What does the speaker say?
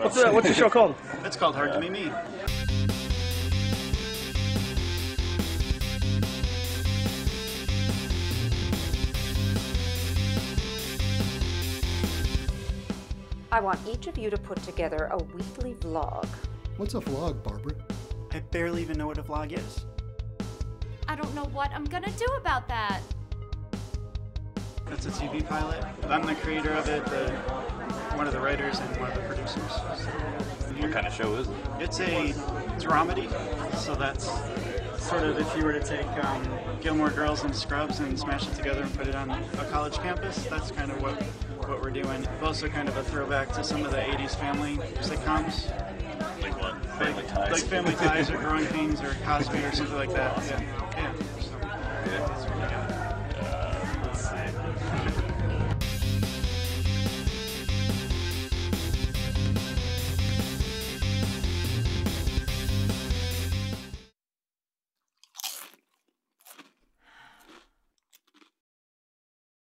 What's, the, what's the show called? It's called Hard to Be Me. I want each of you to put together a weekly vlog. What's a vlog, Barbara? I barely even know what a vlog is. I don't know what I'm gonna do about that. That's a TV pilot. I'm the creator of it, the, one of the writers, and one of the producers. What kind of show is it? It's a dramedy, so that's sort of if you were to take um, Gilmore Girls and Scrubs and smash it together and put it on a college campus, that's kind of what what we're doing. Also, kind of a throwback to some of the '80s family sitcoms, Like what? like, Family Ties. like Family Ties or Growing Pains or Cosby or something like that. Yeah, yeah. So, Yeah.